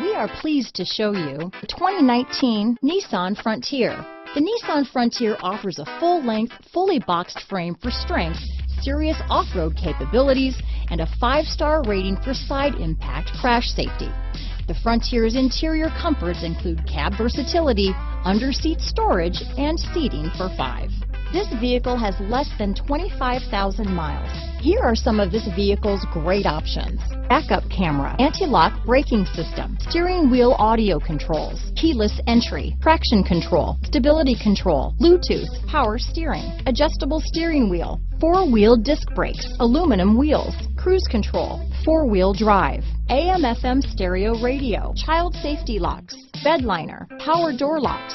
We are pleased to show you the 2019 Nissan Frontier. The Nissan Frontier offers a full-length, fully boxed frame for strength, serious off-road capabilities, and a five-star rating for side impact crash safety. The Frontier's interior comforts include cab versatility, under-seat storage, and seating for five. This vehicle has less than 25,000 miles. Here are some of this vehicle's great options. Backup camera, anti-lock braking system, steering wheel audio controls, keyless entry, traction control, stability control, Bluetooth, power steering, adjustable steering wheel, four-wheel disc brakes, aluminum wheels, cruise control, four-wheel drive, AM FM stereo radio, child safety locks, bed liner, power door locks,